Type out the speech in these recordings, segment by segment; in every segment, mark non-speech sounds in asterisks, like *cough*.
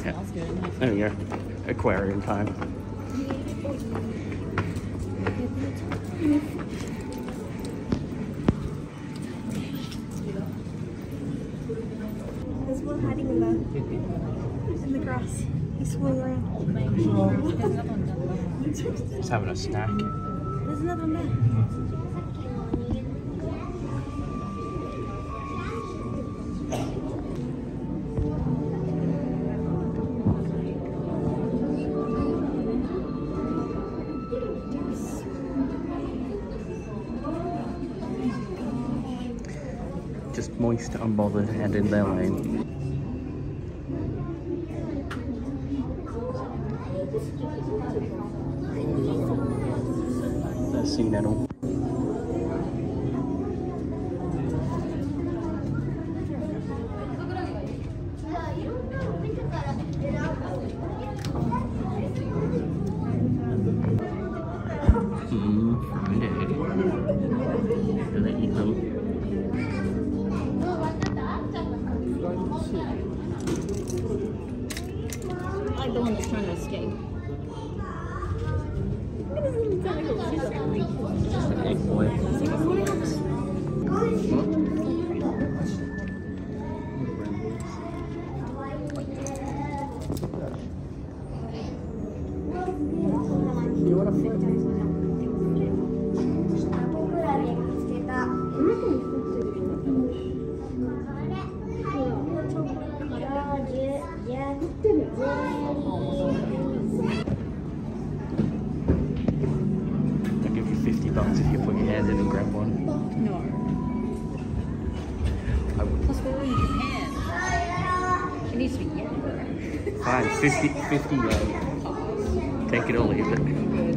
smells good. There we go. Aquarium time. There's one hiding in the in the grass. He's swimming around. Just having a snack. There's another one there. Just moist, unbothered, and in their lane. There's sea nettle. Mm, like the one that's trying to escape. Just an egg boy. It needs to be. Fine, 50, 50 yen. Take it or leave it.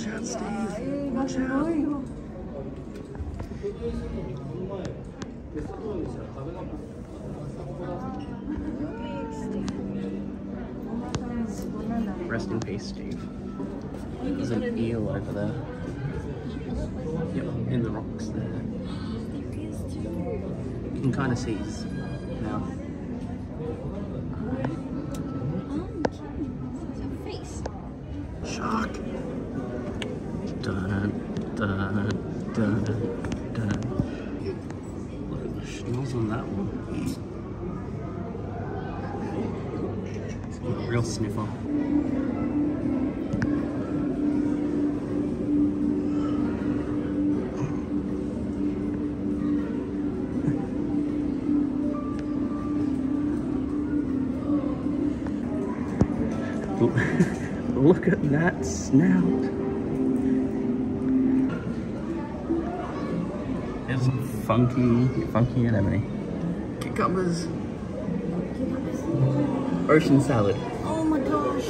Watch out, Steve. Watch out. Rest in peace, Steve. There's an eel over there. Yep, in the rocks there. You can kind of see his mouth. Face. Shark! Dun, dun, dun, dun. Look at the schnoz on that one. It's got a real sniffer. *laughs* Look at that snout. It's funky, funky anemone. Cucumbers. Ocean salad. Oh my gosh.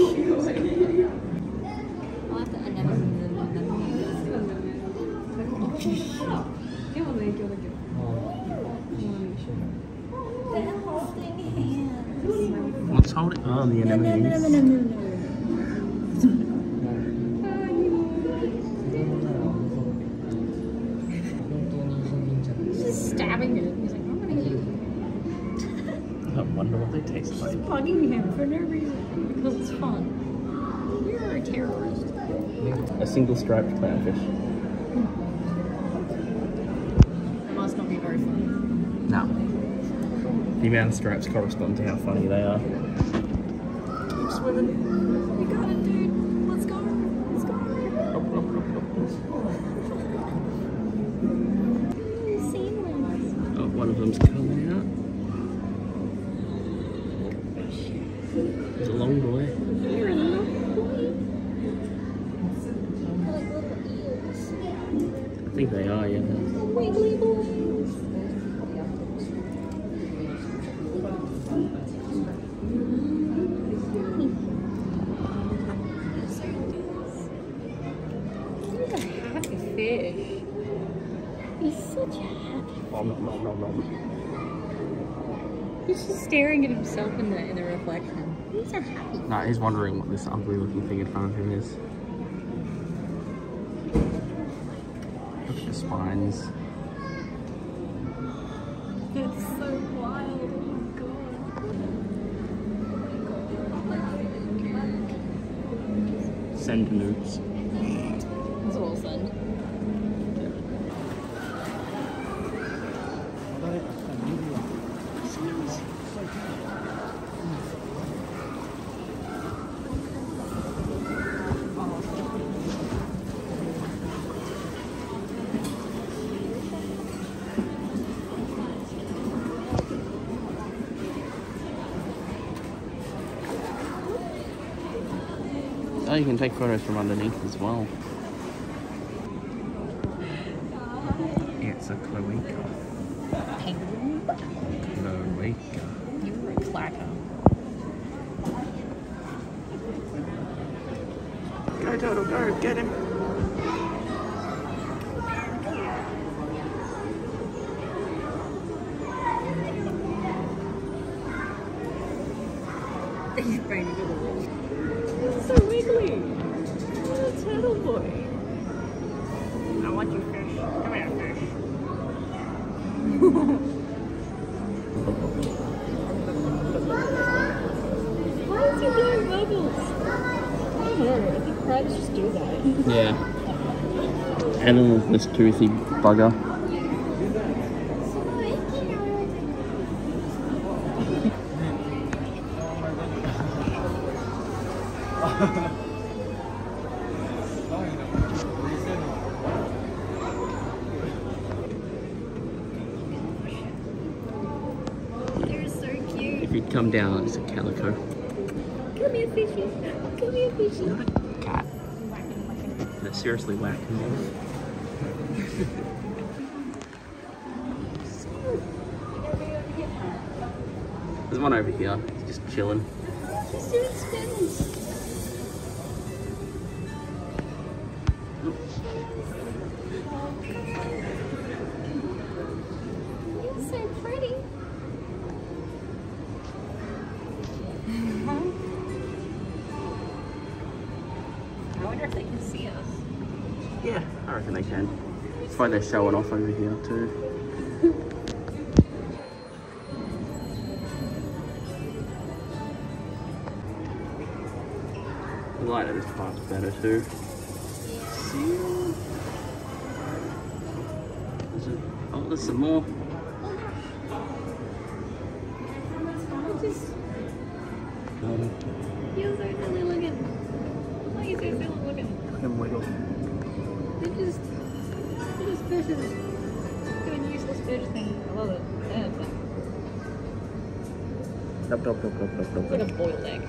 I'll have to What's holding? Oh, the anemones. Just stabbing it. He's like, I'm gonna eat it. I wonder what they taste like. Bugging him for no reason. Because it's fun. You're a terrorist. A single striped clownfish. It must not be very fun. No. The amount of stripes correspond to how funny they are. Keep swimming. You got it, dude. Let's go. Let's go. Seamless. Oh, one of them's coming out. He's a long boy. You're a little boy. I think they are, yeah. Wiggly boys. fish. He's such a happy. Nom. He's just staring at himself in the in the reflection. He's a happy. No, he's wondering what this ugly looking thing in front of him is. Look at the spines. It's so wild. Oh my god. Oh Send nudes. It's all send. Oh, you can take photos from underneath as well. It's a cloaca. Penguin. Cloaca. You're a clacker. Go, Turtle, go, get him. He's banging into the wall. It's so wiggly. Turtle boy. I want you fish. Come here, fish. *laughs* Why is he blowing bubbles? I don't know. I think crabs just do that. Yeah. And then this toothy bugger. Come down, it's a calico. Come here, fishy. Come here, fishy. Not a cat. They're seriously whacking *laughs* me. There's one over here. He's just chilling. He's doing spins. Oh, You're wonder if they can see us. Yeah, I reckon they can. That's why they're showing off over here too. The *laughs* light of this part's better too. Is it- Oh, there's some more. And wiggle. They're just, they're just fishes. Doing useless fish things. I love it. Yeah, it's like, it's a boiled egg.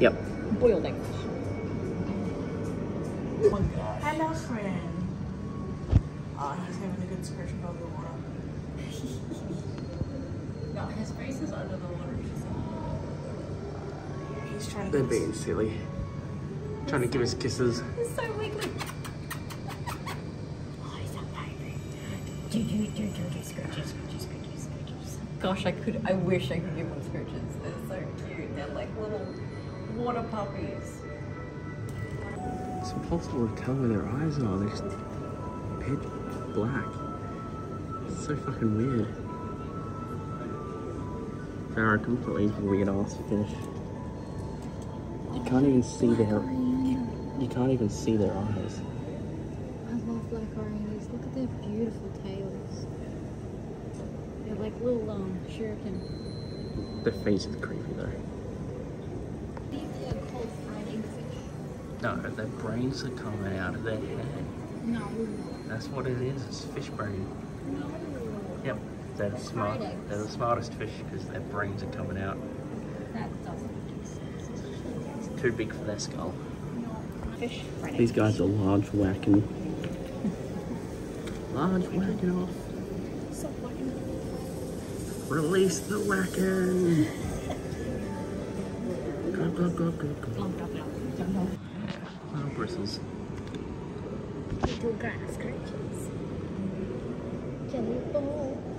Yep. Boiled egg oh fish. Hello, friend. Oh, he's having a good scratch above the water. *laughs* No, his face is under the water. He's trying to They're being silly. Trying to give us kisses. He's so wiggly. Oh, he's a baby. Do, do, do, do, do, scratches, scratches, scratches, scratches. Gosh, I could, I wish I could give them scratches. They're so cute. They're like little water puppies. It's impossible to tell where their eyes are. They're just pitch black. It's so fucking weird. They're a completely weird ass fish. You can't even see the their. You can't even see their eyes. I love black orandas. Look at their beautiful tails. They're like little um shuriken. Their face is creepy though. These are called fried eggfish. No, their brains are coming out of their head. No. That's what it is. It's fish brain. No. Yep. They're smart. They're the smartest fish because their brains are coming out. That doesn't make sense. It's too big for their skull fish renegades. These guys are large whacking. *laughs* large whacking off. Stop whacking. Release the whacking. go, go, go, go, go. Little oh, bristles. Little grass creatures. Jelly ball.